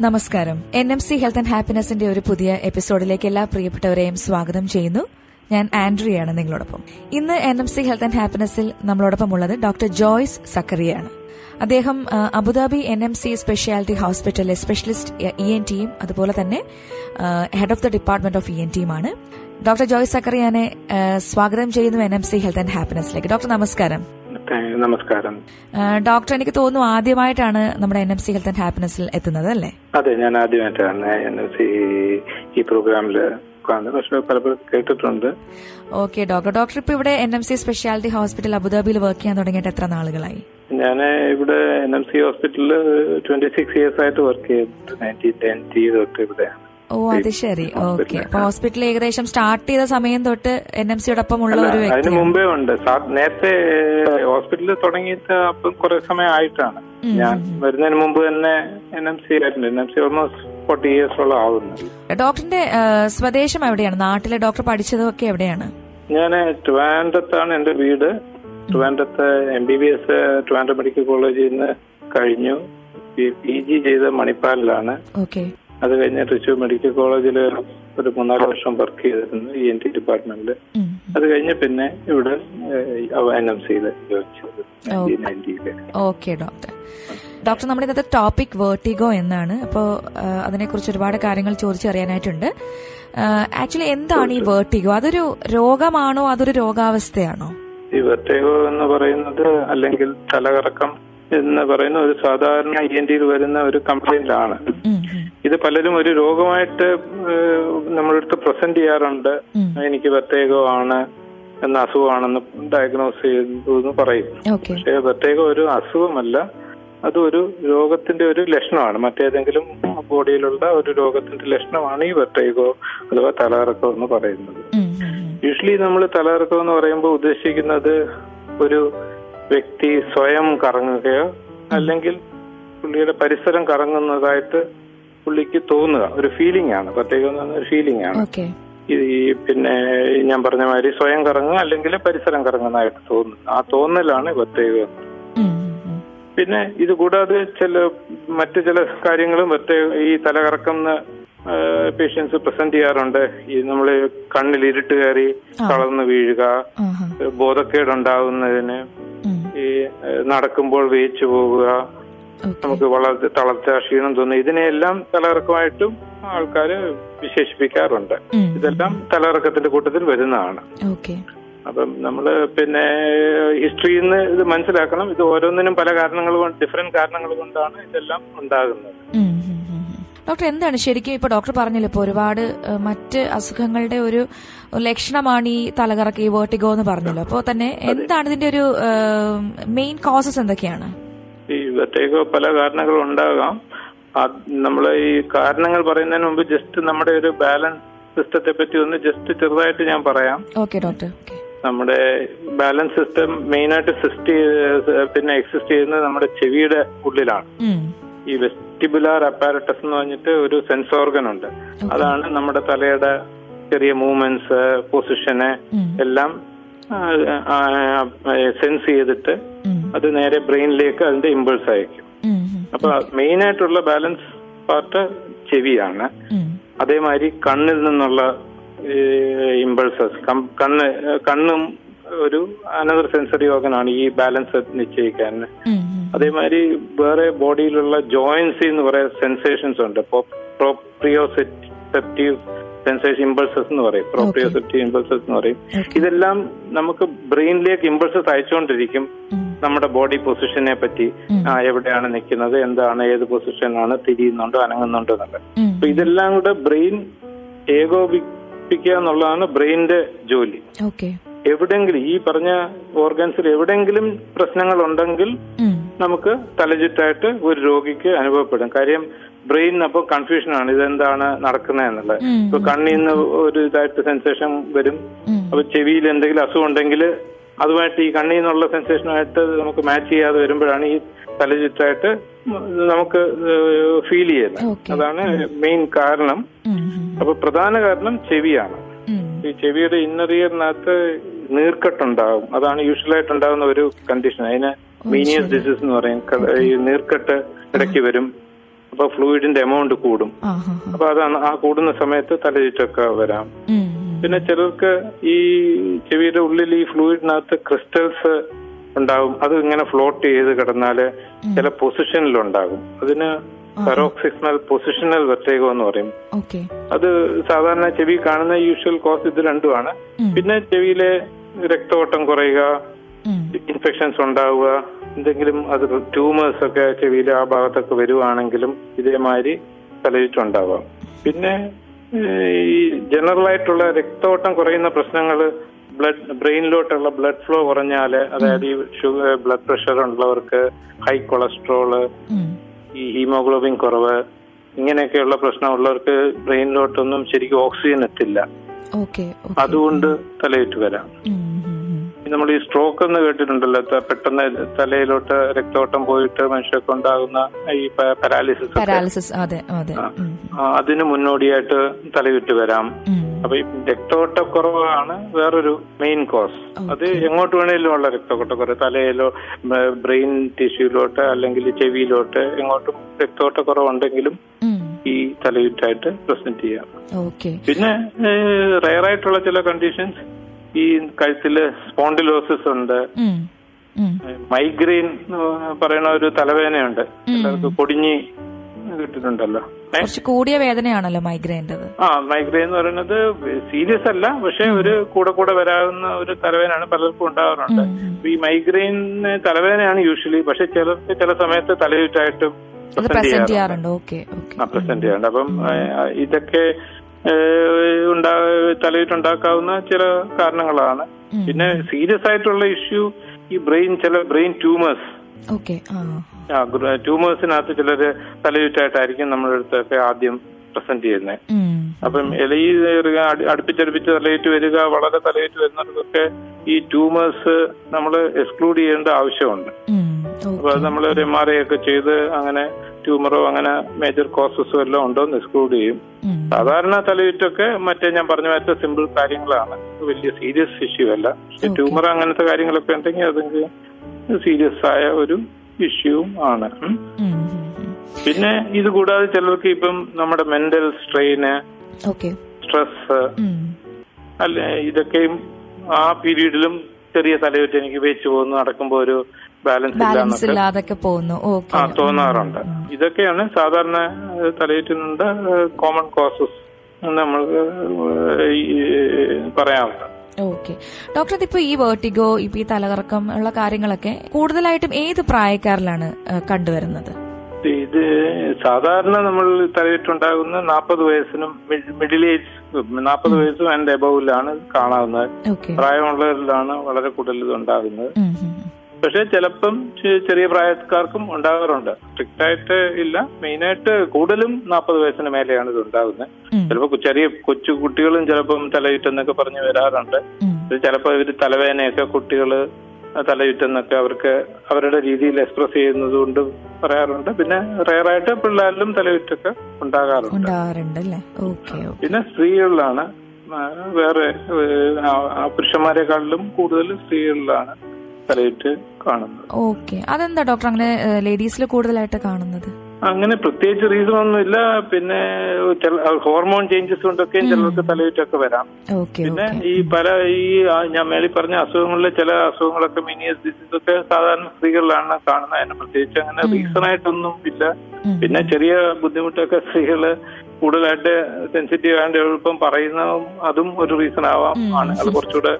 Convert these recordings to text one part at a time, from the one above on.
നമസ്കാരം. N M C health and ഹാപ്പിനെസിന്റെ ഒരു പുതിയ എപ്പിസോഡിലേക്ക് എല്ലാ പ്രിയപ്പെട്ടവരെയും സ്വാഗതം ചെയ്യുന്നു. ഞാൻ ആൻഡ്രിയാണ് നിങ്ങളോടൊപ്പം. ഇന്ന് N M C health and ഹാപ്പിനെസിൽ നമ്മളോടൊപ്പം ഉള്ളത് ഡോക്ടർ ജോയ്സ് സക്കറിയാണ്. അദ്ദേഹം Abu Dhabi N M C speciality ഹോസ്പിറ്റലിലെ സ്പെഷ്യലിസ്റ്റ് ഇ എൻ ടിയും അതുപോലെ തന്നെ head of the department of E N ടിയുമാണ്. Doctor Joyce സക്കറിയാനെ സ്വാഗതം ചെയ്യുന്നു N M C health and ഹാപ്പിനെസിലേക്ക് doctor നമസ്കാരം. നമസ്കാരം. ഡോക്ടർ എനിക്ക് തോന്നുന്നു ആദ്യമായിട്ടാണ് നമ്മുടെ N M C health and ഹാപ്പിനെസ്സിൽ എത്തുന്നത് അല്ലേ? അതെ ഞാൻ ആദ്യമായിട്ടാണ് എൻ എം സി ഈ പ്രോഗ്രാമിൽ കാണുന്നത്. പക്ഷെ പലപ്പോഴും കേട്ടിട്ടുണ്ട്. Okay doctor. ഡോക്ടർ ഇപ്പൊ ഇവിടെ N M C speciality hospital അബുദാബിയിൽ വർക്ക് ചെയ്യാൻ തുടങ്ങിയിട്ട് എത്ര നാളുകളായി? ഞാൻ ഇവിടെ എൻ എം സി ഹോസ്പിറ്റലിൽ ട്വന്റി സിക്സ് ഇയേഴ്സ് ആയിട്ട് വർക്ക് ചെയ്തു നയന്റീൻ ടെന്റി തൊട്ട് ഇവിടെയാണ് ഓ അത് ശരി. ഓക്കെ അപ്പൊ ഹോസ്പിറ്റൽ ഏകദേശം സ്റ്റാർട്ട് ചെയ്ത സമയം തൊട്ട് എൻ എം സിയോടൊപ്പം ഉള്ള ഒരു അതിന് മുമ്പേ ഉണ്ട്. നേരത്തെ ഹോസ്പിറ്റലിൽ തുടങ്ങിയിട്ട് അപ്പം കുറെ സമയം ആയിട്ടാണ്. ഞാൻ വരുന്നതിന് മുമ്പ് തന്നെ എൻ എം സി ആയിട്ടുണ്ട് N M C almost forty ഇയേഴ്സോളം ആവുന്നു ഡോക്ടറിന്റെ സ്വദേശം എവിടെയാണ്? നാട്ടിലെ ഡോക്ടർ പഠിച്ചതൊക്കെ എവിടെയാണ്? ഞാൻ ട്രിവാൻഡ്രത്താണ് എന്റെ വീട്. ട്രിവാൻഡ്രത്ത് M B B S Trivandrum medical കോളേജിൽ നിന്ന് കഴിഞ്ഞു. പി ജി ചെയ്ത മണിപ്പാലിലാണ്. ഓക്കെ അത് കഴിഞ്ഞ് തൃശ്ശൂർ മെഡിക്കൽ കോളേജിൽ ഒരു മൂന്നാൽ വർഷം വർക്ക് ചെയ്തിരുന്നു ഇ എൻ ടി ഡിപ്പാർട്ട്മെന്റിൽ അത് കഴിഞ്ഞ് പിന്നെ ഇവിടെ എൻ എം സിയിൽ ഓക്കെ ഡോക്ടർ. ഡോക്ടർ നമ്മുടെ ഇന്നത്തെ ടോപ്പിക് വേർട്ടിഗോ എന്നാണ്. അപ്പോൾ അതിനെക്കുറിച്ച് ഒരുപാട് കാര്യങ്ങൾ ചോദിച്ചറിയാനായിട്ടുണ്ട്. ആക്ച്വലി എന്താണ് ഈ വേർട്ടിഗോ അതൊരു രോഗമാണോ? അതൊരു രോഗാവസ്ഥയാണോ? ഈ വെർട്ടേഗോ എന്ന് പറയുന്നത് അല്ലെങ്കിൽ തലകറക്കം എന്ന് പറയുന്ന ഒരു സാധാരണ ഇ എൻ ടിയിൽ വരുന്ന ഒരു കംപ്ലൈന്റ് ആണ്. ഇത് പലരും ഒരു രോഗമായിട്ട് നമ്മളടുത്ത് പ്രസന്റ് ചെയ്യാറുണ്ട്. എനിക്ക് പ്രത്യേകമാണ് എന്ന അസുഖമാണെന്ന് ഡയഗ്നോസ് ചെയ്തു എന്ന് പറയും പക്ഷേ വെർട്ടേഗോ ഒരു അസുഖമല്ല. അത് ഒരു രോഗത്തിന്റെ ഒരു ലക്ഷണമാണ്. മറ്റേതെങ്കിലും ബോഡിയിലുള്ള ഒരു രോഗത്തിന്റെ ലക്ഷണമാണ് ഈ വെർട്ടേഗോ അഥവാ തലകറക്കം എന്ന് പറയുന്നത്. യൂഷ്വലി നമ്മൾ തലകറക്കം എന്ന് പറയുമ്പോൾ ഉദ്ദേശിക്കുന്നത് ഒരു വ്യക്തി സ്വയം കറങ്ങുകയോ അല്ലെങ്കിൽ പുള്ളിയുടെ പരിസരം കറങ്ങുന്നതായിട്ട് പുള്ളിക്ക് തോന്നുക. ഒരു ഫീലിംഗ് ആണ്. പ്രത്യേകം ഒരു ഫീലിംഗ് ആണ്. ഈ പിന്നെ ഞാൻ പറഞ്ഞ മാതിരി സ്വയം കറങ്ങുക അല്ലെങ്കിൽ പരിസരം കറങ്ങുന്നതായിട്ട് തോന്നുന്നു. ആ തോന്നലാണ് പ്രത്യേകം. പിന്നെ ഇത് കൂടാതെ ചില മറ്റു ചില കാര്യങ്ങളും മറ്റേ ഈ തലകറക്കം പേഷ്യൻസ് പ്രസന്റ് ചെയ്യാറുണ്ട്. ഈ നമ്മൾ കണ്ണിൽ ഇരുട്ട് കയറി കളർന്ന് വീഴുക ആഹാ. ഈ നടക്കുമ്പോൾ വേച്ചു പോവുക നമുക്ക് വളരെ തളർച്ച ക്ഷീണം തോന്നുന്നു ഇതിനെയെല്ലാം തലകറക്കമായിട്ടും ആൾക്കാര് വിശേഷിപ്പിക്കാറുണ്ട്. ഇതെല്ലാം തലകറക്കത്തിന്റെ കൂട്ടത്തിൽ വരുന്നതാണ്. അപ്പം നമ്മൾ പിന്നെ ഹിസ്റ്ററിയിൽ നിന്ന് ഇത് മനസ്സിലാക്കണം. ഇത് ഓരോന്നിനും പല കാരണങ്ങൾ കൊണ്ട് ഡിഫറെന്റ് കാരണങ്ങൾ കൊണ്ടാണ് ഇതെല്ലാം ഉണ്ടാകുന്നത്. ഡോക്ടർ എന്താണ് ശരിക്കും ഇപ്പൊ ഡോക്ടർ പറഞ്ഞല്ലോ? ഇപ്പൊ ഒരുപാട് മറ്റ് അസുഖങ്ങളുടെ ഒരു ലക്ഷണമാണ് ഈ തലകറക്ക് ഈ വേർട്ടിഗോ എന്ന് പറഞ്ഞല്ലോ. അപ്പോ തന്നെ എന്താണ് ഇതിന്റെ ഒരു മെയിൻ കോസസ് എന്തൊക്കെയാണ്? ഈ വെർട്ടിഗോ പല കാരണങ്ങളും ഉണ്ടാകാം. നമ്മൾ ഈ കാരണങ്ങൾ പറയുന്നതിന് മുമ്പ് ജസ്റ്റ് നമ്മുടെ ഒരു ബാലൻസ് സിസ്റ്റത്തെ പറ്റി ഒന്ന് ജസ്റ്റ് ചെറുതായിട്ട് ഞാൻ പറയാം. Okay doctor. നമ്മുടെ ബാലൻസ് സിസ്റ്റം മെയിൻ ആയിട്ട് സിസ്റ്റ് പിന്നെ എക്സിസ്റ്റ് ചെയ്യുന്നത് നമ്മുടെ ചെവിയുടെ ഉള്ളിലാണ്. ഈ വെസ്റ്റിബുലാർ അപ്പാരറ്റസ് എന്ന് പറഞ്ഞിട്ട് ഒരു സെൻസ് ഓർഗൻ ഉണ്ട്. അതാണ് നമ്മുടെ തലയുടെ ചെറിയ മൂവ്മെന്റ്സ് പൊസിഷന് എല്ലാം സെൻസ് ചെയ്തിട്ട് അത് നേരെ ബ്രെയിനിലേക്ക് അതിന്റെ ഇമ്പൾസ് അയക്കും. അപ്പൊ മെയിൻ ആയിട്ടുള്ള ബാലൻസ് പാർട്ട് ചെവിയാണ്. അതേമാതിരി കണ്ണിൽ നിന്നുള്ള ഇമ്പൾസസ് കണ്ണ് കണ്ണും ഒരു അനദർ സെൻസറി ഓർഗനാണ് ഈ ബാലൻസ് നിശ്ചയിക്കാൻ അതേമാതിരി വേറെ ബോഡിയിലുള്ള ജോയിൻസ് എന്ന് പറയുന്ന സെൻസേഷൻസ് ഉണ്ട്. പ്രോപ്രിയോസെപ്റ്റീവ് സെൻസേഷൻ ഇമ്പൾസസ് എന്ന് പറയും. പ്രോപ്രിയോസെപ്റ്റീവ് ഇമ്പൾസസ് എന്ന് പറയും. ഇതെല്ലാം നമുക്ക് ബ്രെയിനിലേക്ക് ഇമ്പൾസസ് അയച്ചുകൊണ്ടിരിക്കും നമ്മുടെ ബോഡി പൊസിഷനെ പറ്റി. എവിടെയാണ് നിൽക്കുന്നത് എന്താണ് ഏത് പൊസിഷനാണ് തിരിയുന്നുണ്ടോ അനങ്ങുന്നുണ്ടോ എന്നുള്ളത് അപ്പൊ ഇതെല്ലാം കൂടെ ബ്രെയിൻ ഏകോപിപ്പിക്കുക എന്നുള്ളതാണ് ബ്രെയിനിന്റെ ജോലി. എവിടെങ്കിലും ഈ പറഞ്ഞ ഓർഗൻസിൽ എവിടെങ്കിലും പ്രശ്നങ്ങൾ ഉണ്ടെങ്കിൽ നമുക്ക് തലചുറ്റായിട്ട് ഒരു രോഗിക്ക് അനുഭവപ്പെടും. കാര്യം അപ്പോൾ കൺഫ്യൂഷൻ ആണ് ഇതെന്താണ് നടക്കുന്നത് എന്നുള്ളത്. ഇപ്പൊ കണ്ണിൽ നിന്ന് ഒരു ഇതായിട്ട് സെൻസേഷൻ വരും. അപ്പൊ ചെവിയിൽ എന്തെങ്കിലും അസുഖം ഉണ്ടെങ്കിൽ അതുമായിട്ട് ഈ കണ്ണിൽ നിന്നുള്ള സെൻസേഷനുമായിട്ട് നമുക്ക് മാച്ച് ചെയ്യാതെ വരുമ്പോഴാണ് ഈ തലചുറ്റായിട്ട് നമുക്ക് ഫീൽ ചെയ്യുന്നത്. അതാണ് മെയിൻ കാരണം. അപ്പൊ പ്രധാന കാരണം ചെവിയാണ്. ഈ ചെവിയുടെ ഇന്നർ ഇയറിനകത്ത് നീർക്കെട്ടുണ്ടാവും അതാണ് യൂഷ്വലായിട്ട് ഉണ്ടാകുന്ന ഒരു കണ്ടീഷൻ. അതിന് മീനിയസ് ഡിസീസ് എന്ന് പറയും. ഈ നീർക്കെട്ട് ഇടയ്ക്ക് വരും. അപ്പൊ ഫ്ലൂയിഡിന്റെ എമൗണ്ട് കൂടും. അപ്പൊ അതാണ് ആ കൂടുന്ന സമയത്ത് തലചുറ്റൊക്കെ വരാം. പിന്നെ ചിലർക്ക് ഈ ചെവിയുടെ ഉള്ളിൽ ഈ ഫ്ലൂയിഡിനകത്ത് ക്രിസ്റ്റൽസ് ഉണ്ടാകും അത് ഇങ്ങനെ ഫ്ലോട്ട് ചെയ്ത് കിടന്നാൽ ചില പൊസിഷനിൽ ഉണ്ടാകും. അതിന് പെറോക്സിസ്മൽ പൊസിഷണൽ വെർട്ടേഗോ എന്ന് പറയും. അത് സാധാരണ ചെവി കാണുന്ന യൂഷ്വൽ കോസ് ഇത് രണ്ടുമാണ്. പിന്നെ ചെവിയിലെ രക്തോട്ടം കുറയുക. ഇൻഫെക്ഷൻസ് ഉണ്ടാവുക എന്തെങ്കിലും അത് ട്യൂമേഴ്സ് ഒക്കെ ചെവിയിലെ ആ ഭാഗത്തൊക്കെ വരുവാണെങ്കിലും ഇതേമാതിരി തലയിട്ടുണ്ടാവാം പിന്നെ ഈ ജനറൽ ആയിട്ടുള്ള രക്തോട്ടം കുറയുന്ന പ്രശ്നങ്ങൾ ബ്ലഡ് ബ്രെയിനിലോട്ടുള്ള ബ്ലഡ് ഫ്ലോ കുറഞ്ഞാൽ അതായത് ഈ ഷുഗർ ബ്ലഡ് പ്രഷർ ഉള്ളവർക്ക് ഹൈ കൊളസ്ട്രോൾ ഈ ഹീമോഗ്ലോബിൻ കുറവ് ഇങ്ങനെയൊക്കെയുള്ള പ്രശ്നമുള്ളവർക്ക് ബ്രെയിനിലോട്ടൊന്നും ശരിക്കും ഓക്സിജൻ എത്തില്ല. അതുകൊണ്ട് തലയിട്ട് വരാം. നമ്മൾ ഈ സ്ട്രോക്ക് എന്ന് കേട്ടിട്ടുണ്ടല്ലോ പെട്ടെന്ന് തലയിലോട്ട് രക്തോട്ടം പോയിട്ട് മനുഷ്യർക്ക് ഉണ്ടാകുന്ന ഈ പാരാലിസിസ് പാരാലിസിസ് അതെ അതെ. അതിന് മുന്നോടിയായിട്ട് തലവിട്ട് വരാം. അപ്പൊ ഈ രക്തോട്ടക്കുറവാണ് വേറൊരു മെയിൻ കോസ് അത് എങ്ങോട്ട് വേണേലും ഉള്ള രക്തോട്ടക്കുറവ് തലയിലോ ബ്രെയിൻ ടിഷ്യൂലോട്ട് അല്ലെങ്കിൽ ചെവിയിലോട്ട് എങ്ങോട്ടും രക്തോട്ടക്കുറവുണ്ടെങ്കിലും ഉണ്ടെങ്കിലും ഈ തലയുറ്റായിട്ട് പ്രസന്റ് ചെയ്യാം. പിന്നെ റയറായിട്ടുള്ള ചില കണ്ടീഷൻസ് ഈ കഴുത്തിൽ സ്പോണ്ടിലോസിസ് ഉണ്ട്. മൈഗ്രെയിൻ പറയുന്ന ഒരു തലവേദനയുണ്ട്. എല്ലാവർക്കും പൊടിഞ്ഞി കിട്ടിയിട്ടുണ്ടല്ലോ കുറച്ച് കൂടിയ വേദനയാണല്ലോ മൈഗ്രെയിന്റെ ആ മൈഗ്രെയിൻ എന്ന് പറയുന്നത് സീരിയസ് അല്ല പക്ഷെ ഒരു കൂടെ കൂടെ വരാവുന്ന ഒരു തലവേദനയാണ് പലർക്കും ഉണ്ടാകാറുണ്ട് ഈ മൈഗ്രെയിൻ തലവേദനയാണ് യൂഷ്വലി പക്ഷെ ചിലർക്ക് ചില സമയത്ത് തലയുറ്റായിട്ടും പ്രസന്റ് ചെയ്യാറുണ്ട്. അപ്പം ഇതൊക്കെ ഉണ്ടാ തലയിട്ടുണ്ടാക്കാവുന്ന ചില കാരണങ്ങളാണ്. പിന്നെ സീരിയസ് ആയിട്ടുള്ള ഇഷ്യൂ ഈ ബ്രെയിൻ ചില ബ്രെയിൻ ട്യൂമേഴ്സ്. ഓക്കെ ആ. ട്യൂമേഴ്സിനകത്ത് ചിലര് തലയുറ്റായിട്ടായിരിക്കും നമ്മുടെ അടുത്തൊക്കെ ആദ്യം പ്രസന്റ് ചെയ്യുന്നത് അപ്പം അടി- അടുപ്പിച്ചടുപ്പിച്ച് തലയിട്ട് വരിക വളരെ തലയിട്ട് വരുന്നവർക്കൊക്കെ ഈ ട്യൂമേഴ്സ് നമ്മൾ എക്സ്ക്ലൂഡ് ചെയ്യേണ്ട ആവശ്യമുണ്ട്. അപ്പൊ അത് നമ്മൾ ഒരു എം ആർ ഐ ഒക്കെ ചെയ്ത് അങ്ങനെ ട്യൂമറോ അങ്ങനെ മേജർ കോസസോ എല്ലാം ഉണ്ടോ എന്ന് എക്സ്ക്ലൂഡ് ചെയ്യും. സാധാരണ തലയുറ്റൊക്കെ മറ്റേ ഞാൻ പറഞ്ഞ മറ്റേ സിമ്പിൾ കാര്യങ്ങളാണ്. വലിയ സീരിയസ് ഇഷ്യൂ അല്ല. പക്ഷെ ട്യൂമർ അങ്ങനത്തെ കാര്യങ്ങളൊക്കെ ഉണ്ടെങ്കിൽ അതെങ്കിൽ സീരിയസ് ആയ ഒരു ഇഷ്യൂ ആണ്. പിന്നെ ഇത് കൂടാതെ ചിലർക്ക് ഇപ്പം നമ്മുടെ മെന്റൽ സ്ട്രെയിന് സ്ട്രെസ് അല്ലെ അല്ല ഇതൊക്കെയും ആ പീരീഡിലും ചെറിയ തലയുറ്റ് എനിക്ക് വെച്ച് പോകുന്നു. നടക്കുമ്പോൾ ഒരു ബാലൻസ് ഇല്ലാതൊക്കെ പോകുന്നു. ഓക്കെ. ആ തോന്നാറുണ്ട്. ഇതൊക്കെയാണ് സാധാരണ ഏഹ്, തലയുറ്റിനുണ്ട് കോമൺ കോസസ് നമ്മൾ പറയാറുണ്ട്. ഓക്കെ. ഡോക്ടർ ഇതിപ്പോ ഈ വേർട്ടിഗോ ഇപ്പൊ ഈ തലകറക്കം ഉള്ള കാര്യങ്ങളൊക്കെ കൂടുതലായിട്ടും ഏത് പ്രായക്കാരിലാണ് കണ്ടുവരുന്നത്? ഇത് സാധാരണ നമ്മൾ തലയിട്ടുണ്ടാകുന്ന നാൽപ്പത് വയസ്സിനും മിഡിൽ ഏജ് നാൽപ്പത് വയസ്സും ആൻഡ് എബവിലാണ് കാണാവുന്നത്. പ്രായമുള്ളവരിലാണ് വളരെ കൂടുതൽ ഇത് ഉണ്ടാകുന്നത്. പക്ഷെ ചിലപ്പം ചെറിയ പ്രായക്കാർക്കും ഉണ്ടാകാറുണ്ട്. സ്ട്രിക്റ്റ് ആയിട്ട് ഇല്ല. മെയിനായിട്ട് കൂടുതലും നാൽപ്പത് വയസ്സിന് മേലെയാണ് ഇത് ഉണ്ടാകുന്നത്. ചിലപ്പോൾ ചെറിയ കൊച്ചു കുട്ടികളും ചിലപ്പം തലയിട്ടെന്നൊക്കെ പറഞ്ഞു വരാറുണ്ട്. ചിലപ്പോൾ ഇവർ തലവേദനയൊക്കെ കുട്ടികൾ തലയിട്ടെന്നൊക്കെ അവർക്ക് അവരുടെ രീതിയിൽ എക്സ്പ്രസ് ചെയ്യുന്നത് കൊണ്ട് പറയാറുണ്ട്. പിന്നെ റയറായിട്ട് പിള്ളേരിലും തലയിട്ടൊക്കെ ഉണ്ടാകാറുണ്ട്. പിന്നെ സ്ത്രീകളിലാണ് വേറെ പുരുഷന്മാരെക്കാളിലും കൂടുതൽ സ്ത്രീകളിലാണ് തലയിട്ട് കാണുന്നത്. ഓക്കെ അതെന്താ ഡോക്ടർ അങ്ങനെ ലേഡീസിൽ കൂടുതലായിട്ട് കാണുന്നത്? അങ്ങനെ പ്രത്യേകിച്ച് റീസൺ ഒന്നുമില്ല പിന്നെ ഹോർമോൺ ചേഞ്ചസ് കൊണ്ടൊക്കെ ചിലർക്ക് തലയിട്ടൊക്കെ വരാം. പിന്നെ ഈ പല ഈ ഞാൻ മേളിൽ പറഞ്ഞ അസുഖങ്ങളിലെ ചില അസുഖങ്ങളൊക്കെ മിനിയസ് ഡിസീസ് ഒക്കെ സാധാരണ സ്ത്രീകളിലാണ് കാണുന്നത്. അതിന് പ്രത്യേകിച്ച് അങ്ങനെ റീസൺ ആയിട്ടൊന്നും ഇല്ല. പിന്നെ ചെറിയ ബുദ്ധിമുട്ടൊക്കെ സ്ത്രീകൾ കൂടുതലായിട്ട് സെൻസിറ്റീവ് ആയിട്ട് എളുപ്പം പറയുന്ന അതും ഒരു റീസൺ ആവാം ആണുങ്ങൾ കുറച്ചുകൂടെ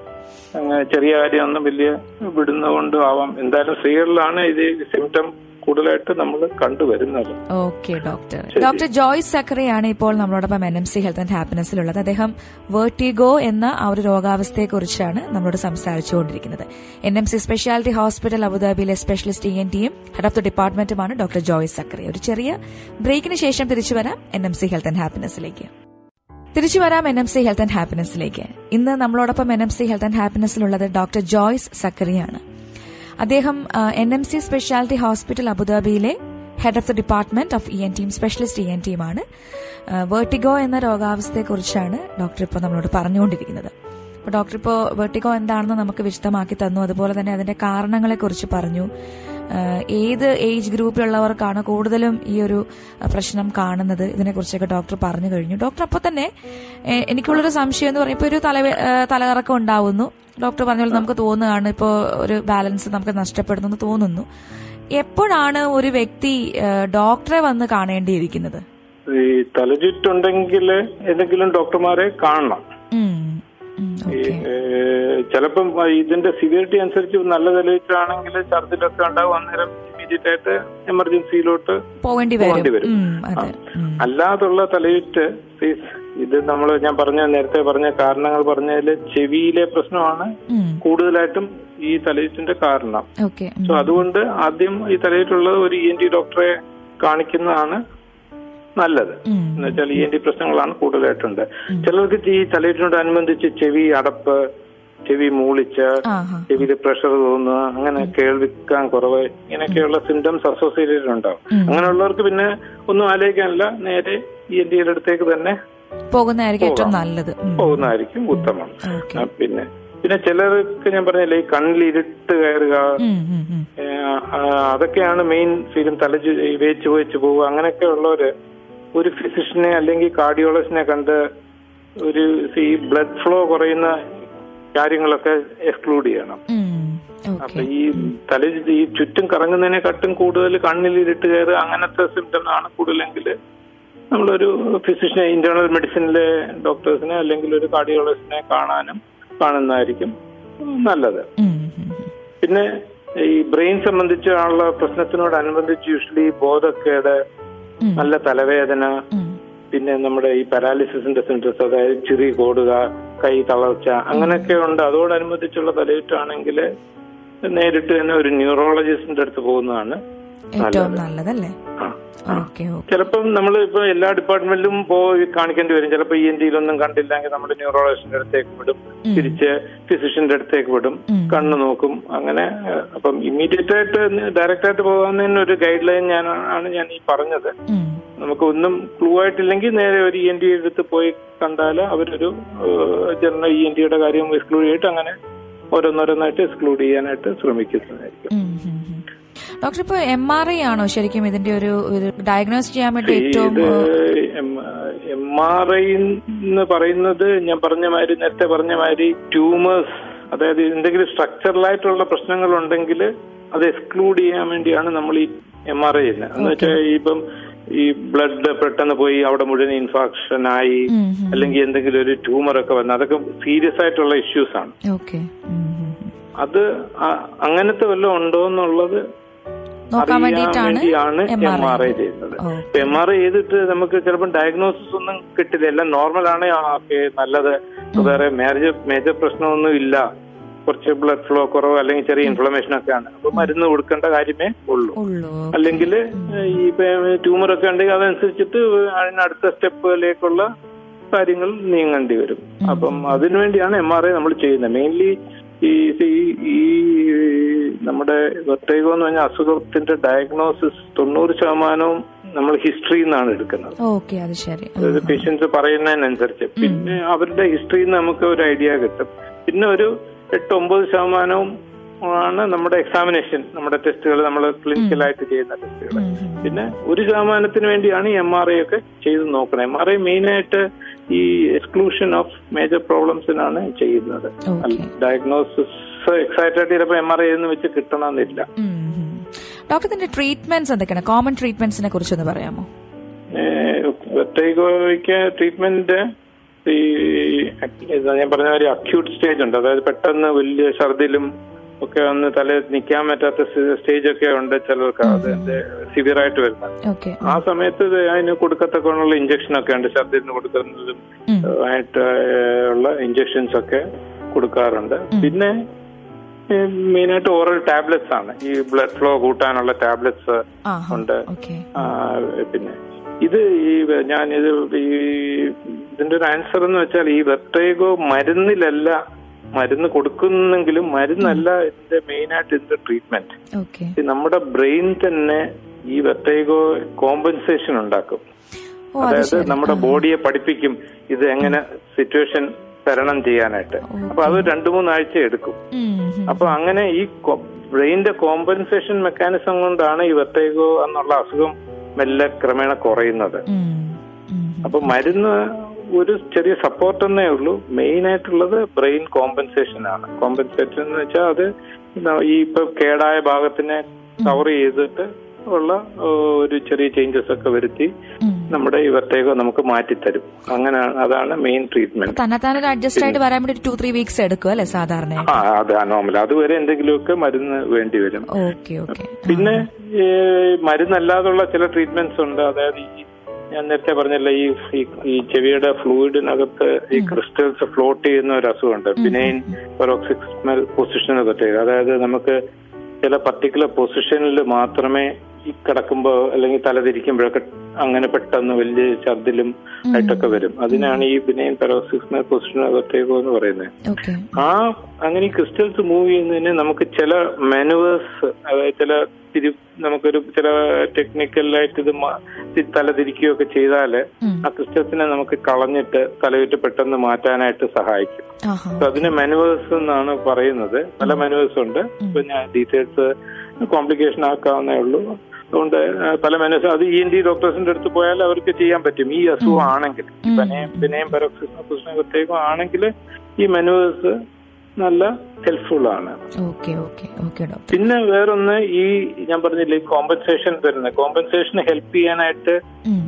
ചെറിയ ചെറിയ കാര്യമൊന്നും വലിയ വിടുന്നതുകൊണ്ടും ആവാം. എന്തായാലും സ്ത്രീകളിലാണ് ഇത് സിംറ്റം കൂടുതലായിട്ട് നമ്മൾ കണ്ടുവരുന്നത്. ഓക്കെ ഡോക്ടർ ഡോക്ടർ ജോയ്സ് സക്കറിയാണ് ഇപ്പോൾ നമ്മളോടൊപ്പം N M C health and ഹാപ്പിനെസ്സിലുള്ളത് അദ്ദേഹം വേർട്ടിഗോ എന്ന ആ ഒരു രോഗാവസ്ഥയെ കുറിച്ചാണ് നമ്മളോട് സംസാരിച്ചുകൊണ്ടിരിക്കുന്നത്. N M C speciality hospital അബുദാബിയിലെ സ്പെഷ്യലിസ്റ്റ് ഇ എൻ ടിയും ഹെഡ് ഓഫ് ദി ഡിപ്പാർട്ട്മെന്റുമാണ് ഡോക്ടർ ജോയ്സ് സക്കറി ഒരു ചെറിയ ബ്രേക്കിന് ശേഷം തിരിച്ചു വരാം N M C health and ഹാപ്പിനെസ്സിലേക്ക് തിരിച്ചു വരാം N M C health and ഹാപ്പിനെസ്സിലേക്ക് ഇന്ന് നമ്മളോടൊപ്പം N M C health and ഹാപ്പിനെസ്സിലുള്ളത് doctor Joyce സക്കറിയാണ് അദ്ദേഹം N M C speciality hospital അബുദാബിയിലെ head of the department of E N T specialist E N ടീമാണ് vertigo എന്ന രോഗാവസ്ഥയെക്കുറിച്ചാണ് doctor ഇപ്പോൾ നമ്മളോട് പറഞ്ഞുകൊണ്ടിരിക്കുന്നത്. അപ്പോൾ ഡോക്ടർ ഇപ്പോൾ വേർട്ടിഗോ എന്താണെന്ന് നമുക്ക് വിശദമാക്കി തന്നു. അതുപോലെ തന്നെ അതിന്റെ കാരണങ്ങളെക്കുറിച്ച് പറഞ്ഞു. ഏത് ഏജ് ഗ്രൂപ്പിലുള്ളവർക്കാണ് കൂടുതലും ഈ ഒരു പ്രശ്നം കാണുന്നത്? ഇതിനെക്കുറിച്ചൊക്കെ ഡോക്ടർ പറഞ്ഞു കഴിഞ്ഞു. ഡോക്ടർ അപ്പോൾ തന്നെ എനിക്കുള്ളൊരു സംശയം എന്ന് പറയുമ്പോൾ ഒരു തല തലകറക്കം ഉണ്ടാവുന്നു. ഡോക്ടർ പറഞ്ഞ പോലെ നമുക്ക് തോന്നുകയാണ് ഇപ്പോൾ ഒരു ബാലൻസ് നമുക്ക് നഷ്ടപ്പെടുന്നു എന്ന് തോന്നുന്നു. എപ്പോഴാണ് ഒരു വ്യക്തി ഡോക്ടറെ വന്ന് കാണേണ്ടിയിരിക്കുന്നത്? ഈ തലചുറ്റുണ്ടെങ്കിൽ എന്തെങ്കിലും ഡോക്ടർമാരെ കാണണം. ചിലപ്പം ഇതിന്റെ സിവിയറിറ്റി അനുസരിച്ച് നല്ല തെളിയിച്ചാണെങ്കിൽ ഛർദിലൊക്കെ ഉണ്ടാവും. അന്നേരം ഇമീഡിയറ്റ് ആയിട്ട് എമർജൻസിയിലോട്ട് പോകേണ്ടി വരും. അല്ലാതുള്ള തലയിട്ട് ഇത് നമ്മൾ ഞാൻ പറഞ്ഞ നേരത്തെ പറഞ്ഞ കാരണങ്ങൾ പറഞ്ഞതിൽ ചെവിയിലെ പ്രശ്നമാണ് കൂടുതലായിട്ടും ഈ തലയിട്ടിന്റെ കാരണം. സോ അതുകൊണ്ട് ആദ്യം ഈ തലയിട്ടുള്ളത് ഒരു ഇ എൻ ടി ഡോക്ടറെ കാണിക്കുന്നതാണ്. നല്ലത്. എന്നുവെച്ചാൽ ഈ ഇ എൻ പ്രശ്നങ്ങളാണ് കൂടുതലായിട്ടുണ്ട്. ചിലർക്ക് ഈ തലയിറ്റിനോടനുബന്ധിച്ച് ചെവി അടപ്പ് ചെവി മൂളിച്ച് ചെവിയിൽ പ്രഷർ തോന്നുക അങ്ങനെ കേൾവിക്കാൻ കുറവ് ഇങ്ങനെയൊക്കെയുള്ള സിംറ്റംസ് അസോസിയേറ്റഡ് ഉണ്ടാവും. അങ്ങനെയുള്ളവർക്ക് പിന്നെ ഒന്നും ആലോചിക്കാനില്ല. നേരെ ഇ എൻ അടുത്തേക്ക് തന്നെ പോകുന്നതായിരിക്കും ഏറ്റവും നല്ലത്. പോകുന്നതായിരിക്കും ഉത്തമം. പിന്നെ പിന്നെ ചിലർക്ക് ഞാൻ പറഞ്ഞില്ലേ ഈ കണ്ണിൽ ഇരുട്ട് കയറുക അതൊക്കെയാണ് മെയിൻ ഫീലും തലച്ച് വേച്ച് വേച്ച് പോവുക അങ്ങനെയൊക്കെ ഉള്ളവര് ഒരു ഫിസിഷ്യനെ അല്ലെങ്കിൽ കാർഡിയോളജിനെ കണ്ട് ഒരു ഈ ബ്ലഡ് ഫ്ലോ കുറയുന്ന കാര്യങ്ങളൊക്കെ എക്സ്ക്ലൂഡ് ചെയ്യണം. അപ്പൊ ഈ തല ഈ ചുറ്റും കറങ്ങുന്നതിനെക്കാട്ടും കൂടുതൽ കണ്ണിൽ ഇരുട്ട് കയറുക അങ്ങനത്തെ സിംറ്റം ആണ് കൂടുതലെങ്കിൽ നമ്മളൊരു ഫിസിഷ്യനെ ഇന്റേണൽ മെഡിസിനിലെ ഡോക്ടേഴ്സിനെ അല്ലെങ്കിൽ ഒരു കാർഡിയോളജിസ്റ്റിനെ കാണാനും കാണുന്നതായിരിക്കും നല്ലത്. പിന്നെ ഈ ബ്രെയിൻ സംബന്ധിച്ചുള്ള പ്രശ്നത്തിനോടനുബന്ധിച്ച് യൂഷ്വലി ബോധക്കേട് നല്ല തലവേദന പിന്നെ നമ്മുടെ ഈ പാരാലിസിസിന്റെ സിംറ്റംസ് അതായത് ചിറി കോടുക കൈ തളർച്ച അങ്ങനെയൊക്കെ ഉണ്ട്. അതോടനുബന്ധിച്ചുള്ള തലയിട്ടാണെങ്കിൽ നേരിട്ട് തന്നെ ഒരു ന്യൂറോളജിസ്റ്റിന്റെ അടുത്ത് പോകുന്നതാണ് നല്ലതല്ലേ? ചിലപ്പം നമ്മൾ ഇപ്പൊ എല്ലാ ഡിപ്പാർട്ട്മെന്റിലും പോയി കാണിക്കേണ്ടി വരും. ചിലപ്പോൾ ഇ എൻ ടിയിലൊന്നും കണ്ടില്ലെങ്കിൽ നമ്മൾ ന്യൂറോളജിസ്റ്റിന്റെ അടുത്തേക്ക് വിടും. തിരിച്ച് ഫിസിഷ്യന്റെ അടുത്തേക്ക് വിടും. കണ്ണ് നോക്കും. അങ്ങനെ അപ്പം ഇമ്മീഡിയറ്റ് ആയിട്ട് ഡയറക്റ്റ് ആയിട്ട് പോകാൻ ഒരു ഗൈഡ് ലൈൻ ഞാൻ ആണ് ഞാൻ ഈ പറഞ്ഞത്. നമുക്ക് ഒന്നും ക്ലൂ ആയിട്ടില്ലെങ്കിൽ നേരെ ഒരു ഇ എൻ ടി എടുത്ത് പോയി കണ്ടാൽ അവരൊരു ജനറൽ ഇ എൻ ടിയുടെ കാര്യം എക്സ്ക്ലൂഡ് ചെയ്തിട്ട് അങ്ങനെ ഓരോന്നോരോന്നായിട്ട് എക്സ്ക്ലൂഡ് ചെയ്യാനായിട്ട് ശ്രമിക്കുന്നതായിരിക്കും. ഡോക്ടർ ഇപ്പൊ എം ആർ ഐ ആണോ ശരിക്കും ഇതിന്റെ ഒരു ഡയഗ്നോസ് ചെയ്യാൻ വേണ്ടി ഏറ്റവും എം ആർ ഐ എന്ന് പറയുന്നത് ഞാൻ പറഞ്ഞ മാതിരി നേരത്തെ പറഞ്ഞ മാതിരി ട്യൂമേഴ്സ് അതായത് എന്തെങ്കിലും സ്ട്രക്ചറലായിട്ടുള്ള പ്രശ്നങ്ങൾ ഉണ്ടെങ്കിൽ അത് എക്സ്ക്ലൂഡ് ചെയ്യാൻ വേണ്ടിയാണ് നമ്മൾ ഈ എം ആർ ഐ ചെയ്യുന്നത്. എന്ന് വെച്ചാൽ ഇപ്പം ഈ ബ്ലഡ് പെട്ടെന്ന് പോയി അവിടെ മുഴുവൻ ഇൻഫെക്ഷൻ ആയി അല്ലെങ്കിൽ എന്തെങ്കിലും ഒരു ട്യൂമർ ഒക്കെ വന്ന് അതൊക്കെ സീരിയസ് ആയിട്ടുള്ള ഇഷ്യൂസ് ആണ്. അത് അങ്ങനത്തെ വല്ലതും ഉണ്ടോ എന്നുള്ളത് നോക്കാൻ വേണ്ടിയിട്ടാണ് എം ആർ ഐ ചെയ്യുന്നത്. എം ആർ ഐ ചെയ്തിട്ട് നമുക്ക് ചിലപ്പോൾ ഡയഗ്നോസിസ് ഒന്നും കിട്ടില്ല. എല്ലാം നോർമൽ ആണ്. നല്ലത്. വേറെ മേജർ മേജർ പ്രശ്നമൊന്നും ഇല്ല. കുറച്ച് ബ്ലഡ് ഫ്ലോ കുറവ് അല്ലെങ്കിൽ ചെറിയ ഇൻഫ്ലമേഷൻ ഒക്കെ ആണ്. അപ്പൊ മരുന്ന് കൊടുക്കേണ്ട കാര്യമേ ഉള്ളൂ. അല്ലെങ്കിൽ ഈ ട്യൂമർ ഒക്കെ ഉണ്ടെങ്കിൽ അതനുസരിച്ചിട്ട് അതിനടുത്ത സ്റ്റെപ്പിലേക്കുള്ള കാര്യങ്ങൾ നീങ്ങേണ്ടി വരും. അപ്പം അതിനുവേണ്ടിയാണ് എം ആർ ഐ നമ്മൾ ചെയ്യുന്നത്. മെയിൻലി ഈ ഈ നമ്മുടെ വെർട്ടൈഗോ എന്ന് പറഞ്ഞ അസുഖത്തിന്റെ ഡയഗ്നോസിസ് തൊണ്ണൂറ് ശതമാനവും നമ്മൾ ഹിസ്റ്ററിയിൽ നിന്നാണ് എടുക്കുന്നത്. അതായത് പേഷ്യൻസ് പറയുന്നതിനനുസരിച്ച്. പിന്നെ അവരുടെ ഹിസ്റ്ററിയിൽ നിന്ന് നമുക്ക് ഒരു ഐഡിയ കിട്ടും. പിന്നെ ഒരു എട്ട് ഒമ്പത് ശതമാനവും ആണ് നമ്മുടെ എക്സാമിനേഷൻ നമ്മുടെ ടെസ്റ്റുകൾ നമ്മൾ ക്ലിനിക്കലായിട്ട് ചെയ്യുന്ന ടെസ്റ്റുകൾ പിന്നെ ഒരു ശതമാനത്തിന് വേണ്ടിയാണ് എം ആർ ഐ ഒക്കെ ചെയ്ത് നോക്കുന്നത്. എം ആർ ഐ മെയിൻ ആയിട്ട് ഈ എക്സ്ക്ലൂഷൻ ഓഫ് മേജർ പ്രോബ്ലംസിനാണ് ചെയ്യുന്നത്. ഡയഗ്നോസിസ് എക്സൈറ്റഡ് ചിലപ്പോൾ എം ആർ ഐ എന്ന് വെച്ച് കിട്ടണമെന്നില്ല ഡോക്ടർ ഇതിന്റെ ട്രീറ്റ്മെന്റ്സ് എന്തൊക്കെയാണ്? കോമൺ ട്രീറ്റ്മെന്റ്സിനെ കുറിച്ച് ഒന്ന് പറയാമോ? വെട്ടൈഗോയ്ക്ക് ട്രീറ്റ്മെന്റ് ഈ ഞാൻ പറഞ്ഞ ഒരു അക്യൂട്ട് സ്റ്റേജ് ഉണ്ട്. അതായത് പെട്ടെന്ന് വലിയ ഛർദിലും ഒക്കെ ഒന്ന് തല നിൽക്കാൻ പറ്റാത്ത സ്റ്റേജ് ഒക്കെ ഉണ്ട് ചിലർക്ക് അത് സിവിയർ ആയിട്ട് വരുന്നത്. ആ സമയത്ത് അതിന് കൊടുക്കത്തക്കുള്ള ഇഞ്ചക്ഷൻ ഒക്കെ ഉണ്ട്. ഛർദിന് കൊടുക്കുന്നതും ആയിട്ട് ഉള്ള ഇഞ്ചക്ഷൻസ് ഒക്കെ കൊടുക്കാറുണ്ട്. പിന്നെ മെയിനായിട്ട് ഓറൽ ടാബ്ലറ്റ്സ് ആണ്. ഈ ബ്ലഡ് ഫ്ലോ കൂട്ടാനുള്ള ടാബ്ലറ്റ്സ് ഉണ്ട്. പിന്നെ ഇത് ഈ ഞാൻ ഇത് ഈ ഇതിന്റെ ഒരു ആൻസർ എന്ന് വെച്ചാൽ ഈ വെർട്ടേഗോ മരുന്നിലല്ല മരുന്ന് കൊടുക്കുന്നെങ്കിലും മരുന്നല്ല ഇതിന്റെ മെയിൻ ആയിട്ട് ഇതിന്റെ ട്രീറ്റ്മെന്റ് നമ്മുടെ ബ്രെയിൻ തന്നെ ഈ വെർട്ടേഗോ കോമ്പൻസേഷൻ ഉണ്ടാക്കും. അതായത് നമ്മുടെ ബോഡിയെ പഠിപ്പിക്കും ഇത് എങ്ങനെ സിറ്റുവേഷൻ തരണം ചെയ്യാനായിട്ട്. അപ്പൊ അത് രണ്ടു മൂന്നാഴ്ച എടുക്കും. അപ്പൊ അങ്ങനെ ഈ ബ്രെയിനിന്റെ കോമ്പൻസേഷൻ മെക്കാനിസം കൊണ്ടാണ് ഈ വെർട്ടേഗോ എന്നുള്ള അസുഖം മെല്ലെ ക്രമേണ കുറയുന്നത്. അപ്പൊ മരുന്ന് ഒരു ചെറിയ സപ്പോർട്ട് എന്നേ ഉള്ളൂ. മെയിൻ ആയിട്ടുള്ളത് ബ്രെയിൻ കോമ്പൻസേഷൻ ആണ്. കോമ്പൻസേഷൻ എന്ന് വെച്ചാൽ അത് ഈ ഇപ്പൊ കേടായ ഭാഗത്തിനെ കവർ ചെയ്തിട്ട് ഉള്ള ഒരു ചെറിയ ചേഞ്ചസ് ഒക്കെ വരുത്തി നമ്മുടെ ഈ വെർട്ടേഗോ നമുക്ക് മാറ്റിത്തരും. അങ്ങനെ അതാണ് മെയിൻ ട്രീറ്റ്മെന്റ് തന്നെത്താനൊരു അഡ്ജസ്റ്റ് ആയിട്ട് വരാൻ വേണ്ടി ടു ത്രീ വീക്സ് എടുക്കും അല്ലെ സാധാരണ ആ അത് നോർമൽ അതുവരെ എന്തെങ്കിലുമൊക്കെ മരുന്ന് വേണ്ടി വരും. പിന്നെ മരുന്നല്ലാതുള്ള ചില ട്രീറ്റ്മെന്റ്സ് ഉണ്ട്. അതായത് ഈ ഞാൻ നേരത്തെ പറഞ്ഞല്ലോ ഈ ഈ- ചെവിയുടെ ഫ്ലൂയിഡിനകത്ത് ഈ ക്രിസ്റ്റൽസ് ഫ്ലോട്ട് ചെയ്യുന്ന ഒരു അസുഖമുണ്ട്. ബിനൈൻ പെറോക്സിക്മൽ പൊസിഷൻ അതായത് നമുക്ക് ചില പർട്ടിക്കുലർ പൊസിഷനിൽ മാത്രമേ ഈ കിടക്കുമ്പോൾ അല്ലെങ്കിൽ തലതിരിക്കുമ്പോഴൊക്കെ അങ്ങനെ പെട്ടെന്ന് വലിയ ഛർദിലും ആയിട്ടൊക്കെ വരും. അതിനാണ് ഈ ബിനൈൻ പെറോക്സിക്മൽ പൊസിഷൻ പ്രത്യേകം എന്ന് പറയുന്നത്. ആ അങ്ങനെ ഈ ക്രിസ്റ്റൽസ് മൂവ് ചെയ്യുന്നതിന് നമുക്ക് ചില മെനുവേഴ്സ് അതായത് ചില തിരി നമുക്കൊരു ചില ടെക്നിക്കലായിട്ട് ഇത് തലതിരിക്കുകയൊക്കെ ചെയ്താൽ. ആ ക്രിസ്റ്റൽസിനെ നമുക്ക് കളഞ്ഞിട്ട് തലയിട്ട് പെട്ടെന്ന് മാറ്റാനായിട്ട് സഹായിക്കും. അപ്പൊ അതിന് മെനുവേഴ്സ് എന്നാണ് പറയുന്നത്. പല മെനുവേഴ്സ് ഉണ്ട് ഇപ്പൊ ഞാൻ ഡീറ്റെയിൽസ് കോംപ്ലിക്കേഷൻ ആക്കാവുന്നേ ഉള്ളൂ. അതുകൊണ്ട് പല മനസ്സ് അത് ഇ എൻ ഡി ഡോക്ടേഴ്സിന്റെ അടുത്ത് പോയാൽ അവർക്ക് ചെയ്യാൻ പറ്റും. ഈ അസുഖം ആണെങ്കിൽ പനയും പിന്നെയും പ്രത്യേകം ആണെങ്കിൽ ഈ മാനുവേഴ്സ് നല്ല ഹെൽപ്ഫുൾ ആണ്. പിന്നെ വേറൊന്ന് ഈ ഞാൻ പറഞ്ഞില്ലേ കോമ്പൻസേഷൻ തരുന്ന കോമ്പൻസേഷൻ ഹെൽപ്പ് ചെയ്യാനായിട്ട്.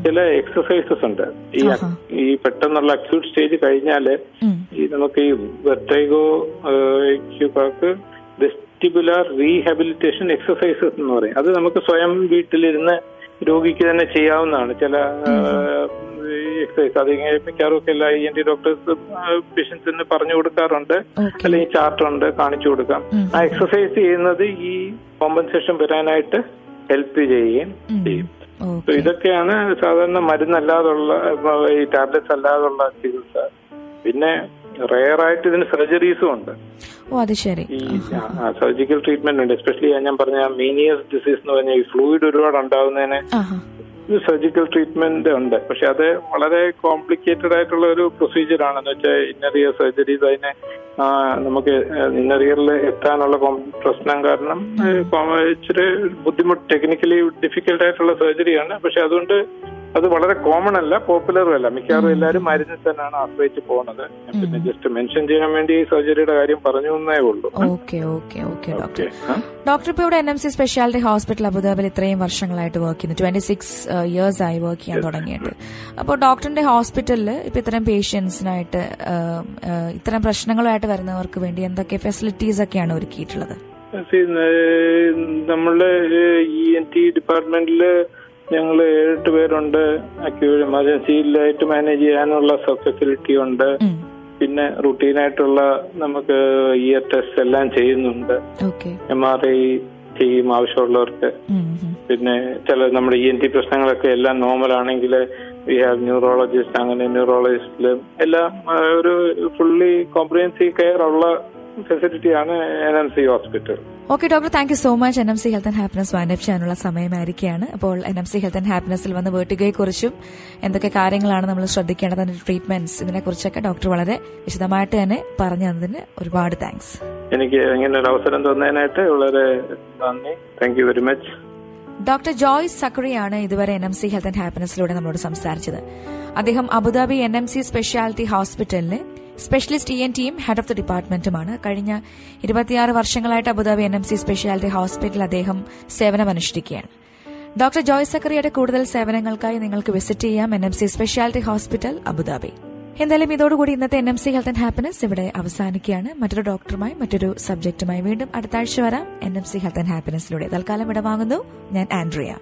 ചില എക്സസൈസസ് ഉണ്ട്. ഈ. ഈ പെട്ടെന്നുള്ള അക്യൂട്ട് സ്റ്റേജ് കഴിഞ്ഞാൽ. ഈ നമുക്ക് ഈ വെർട്ടൈഗോ വെസ്റ്റിബുലാർ റീഹാബിലിറ്റേഷൻ എക്സസൈസസ് എന്ന് പറയും. അത് നമുക്ക് സ്വയം വീട്ടിലിരുന്ന് രോഗിക്ക് തന്നെ ചെയ്യാവുന്നതാണ്. ചില എക്സസൈസ് അത് ഇങ്ങനെ മിക്കവാറും ഒക്കെ എല്ലാ ഇ എൻ ടി ഡോക്ടേഴ്സ് പേഷ്യൻസിന് പറഞ്ഞു കൊടുക്കാറുണ്ട്. അല്ലെങ്കിൽ ചാർട്ട് ഉണ്ട് കാണിച്ചു കൊടുക്കാം. ആ എക്സസൈസ് ചെയ്യുന്നത് ഈ കോമ്പൻസേഷൻ വരാനായിട്ട് ഹെൽപ്പ് ചെയ്യുകയും. ചെയ്യും. ഇതൊക്കെയാണ് സാധാരണ മരുന്നല്ലാതുള്ള ഈ ടാബ്ലറ്റ്സ് അല്ലാതുള്ള ചികിത്സ. പിന്നെ റെയർ ആയിട്ട് ഇതിന് സർജറീസും ഉണ്ട്. ഓ അത് ശരി. ഈ സർജിക്കൽ ട്രീറ്റ്മെന്റ് ഉണ്ട്. എസ്പെഷ്യലി ഞാൻ പറഞ്ഞ മീനിയസ് ഡിസീസ് എന്ന് പറഞ്ഞ ഈ ഫ്ലൂയിഡ് ഒരുപാട് ഉണ്ടാവുന്നതിന് സർജിക്കൽ ട്രീറ്റ്മെന്റ് ഉണ്ട്. പക്ഷെ അത് വളരെ കോംപ്ലിക്കേറ്റഡ് ആയിട്ടുള്ള ഒരു പ്രൊസീജിയർ ആണെന്ന് വെച്ചാൽ ഇന്നറിയർ സർജറീസ് അതിനെ നമുക്ക് ഇന്നറിയറിൽ എത്താനുള്ള പ്രശ്നം കാരണം ഇച്ചിരി ബുദ്ധിമുട്ട് ടെക്നിക്കലി ഡിഫിക്കൽട്ട് ആയിട്ടുള്ള സർജറിയാണ് പക്ഷെ അതുകൊണ്ട് അത് വളരെ കോമൺ അല്ല പോപ്പുലറും അല്ല. മിക്കവാറും എല്ലാവരും മരുന്നിൽ തന്നെയാണ് ആശ്രയിച്ച് പോകുന്നത്. പിന്നെ ജസ്റ്റ് മെൻഷൻ ചെയ്യാൻ വേണ്ടി ഈ സർജറിയുടെ കാര്യം പറഞ്ഞു എന്നേ ഉള്ളൂ. Okay okay okay doctor doctor ഇപ്പൊ ഇവിടെ N M C speciality hospital അബുദാബിൽ ഇത്രയും വർഷങ്ങളായിട്ട് വർക്ക് ചെയ്യുന്നു. ട്വന്റി സിക്സ് ഇയേഴ്സ് ആയി വർക്ക് ചെയ്യാൻ തുടങ്ങിയിട്ട്. അപ്പോൾ ഡോക്ടറിന്റെ ഹോസ്പിറ്റലിൽ ഇപ്പൊ ഇത്തരം പേഷ്യൻസിനായിട്ട് ഇത്തരം പ്രശ്നങ്ങളുമായിട്ട് വരുന്നവർക്ക് വേണ്ടി എന്തൊക്കെ ഫെസിലിറ്റീസ് ഒക്കെയാണ് ഒരുക്കിയിട്ടുള്ളത്? നമ്മളുടെ ഇ എൻ ടി ഡിപ്പാർട്ട്മെന്റിൽ ഞങ്ങൾ ഏഴെട്ട് പേരുണ്ട്. അക്യൂർ എമർജൻസിയിലായിട്ട് മാനേജ് ചെയ്യാനുള്ള സബ് ഫെസിലിറ്റി ഉണ്ട് പിന്നെ റുട്ടീനായിട്ടുള്ള നമുക്ക് ഇയർ ടെസ്റ്റ് എല്ലാം ചെയ്യുന്നുണ്ട്. എം ആർ ഐ ചെയ്യും ആവശ്യമുള്ളവർക്ക്. പിന്നെ ചില നമ്മുടെ ഇ എൻ ടി പ്രശ്നങ്ങളൊക്കെ എല്ലാം നോർമൽ ആണെങ്കിൽ വി ഹാവ് ന്യൂറോളജിസ്റ്റ് അങ്ങനെ ന്യൂറോളജിസ്റ്റിലും എല്ലാം ഒരു ഫുള്ളി കോംപ്രിഹെൻസീവ് കെയർ ഉള്ള ഫെസിലിറ്റിയാണ് N M C hospital okay doctor thank you so much N M C health and happiness wind up ചെയ്യാനുള്ള സമയമായിരിക്കുകയാണ്. അപ്പോൾ N M C health and ഹാപ്പിനെസ്സിൽ വന്ന് വേട്ടുകയെക്കുറിച്ചും എന്തൊക്കെ കാര്യങ്ങളാണ് നമ്മൾ ശ്രദ്ധിക്കേണ്ടത് അതിന്റെ ട്രീറ്റ്മെന്റ്സ് ഇതിനെക്കുറിച്ചൊക്കെ ഡോക്ടർ വളരെ വിശദമായിട്ട് തന്നെ പറഞ്ഞു തന്നതിന് ഒരുപാട് താങ്ക്സ് എനിക്ക് ഇങ്ങനെ ഒരു അവസരം തന്നതിനായിട്ട് വളരെ നന്ദി. Thank you very much doctor Joyce സക്രിയാണ് ഇതുവരെ N M C health and ഹാപ്പിനെസ്സിലൂടെ നമ്മളോട് സംസാരിച്ചത്. അദ്ദേഹം Abu Dhabi N M C speciality ഹോസ്പിറ്റലിലെ സ്പെഷ്യലിസ്റ്റ് ഇ എൻ ടിയും ഹെഡ് ഓഫ് ദി ഡിപ്പാർട്ട്മെന്റുമാണ്. കഴിഞ്ഞ ഇരുപത്തിയാറ് വർഷങ്ങളായിട്ട് Abu Dhabi N M C speciality ഹോസ്പിറ്റലിൽ അദ്ദേഹം സേവനമനുഷ്ഠിക്കുകയാണ്. ഡോക്ടർ ജോയ് സക്കറിയുടെ കൂടുതൽ സേവനങ്ങൾക്കായി നിങ്ങൾക്ക് വിസിറ്റ് ചെയ്യാം N M C speciality hospital Abu Dhabi. എന്തായാലും ഇതോടുകൂടി ഇന്നത്തെ N M C health and happiness ഇവിടെ അവസാനിക്കുകയാണ്. മറ്റൊരു ഡോക്ടറുമായി മറ്റൊരു സബ്ജക്റ്റുമായി വീണ്ടും അടുത്ത ആഴ്ച വരാം. N M C health and ഹാപ്പിനെസ്സിലൂടെ തൽക്കാലം ഇടവാങ്ങുന്നു ഞാൻ ആൻഡ്രിയ.